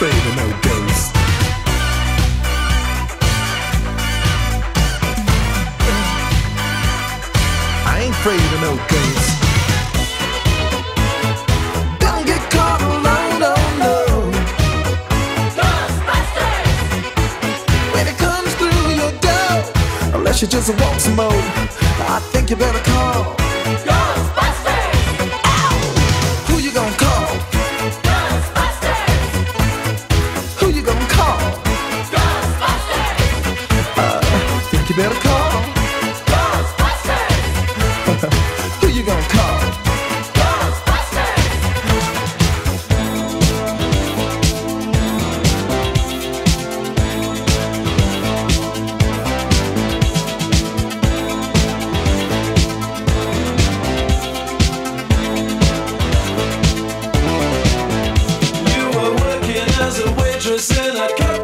no. I ain't afraid of no games. Don't get caught, no, oh, no. When it comes through your door, unless you just walk some more, I think you better call. je sais la cap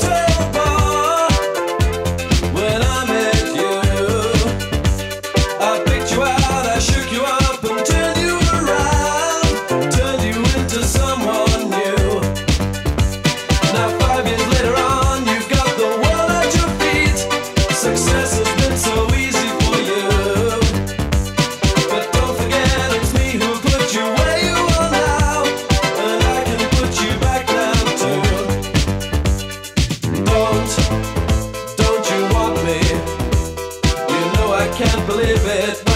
Don't you want me? You know I can't believe it.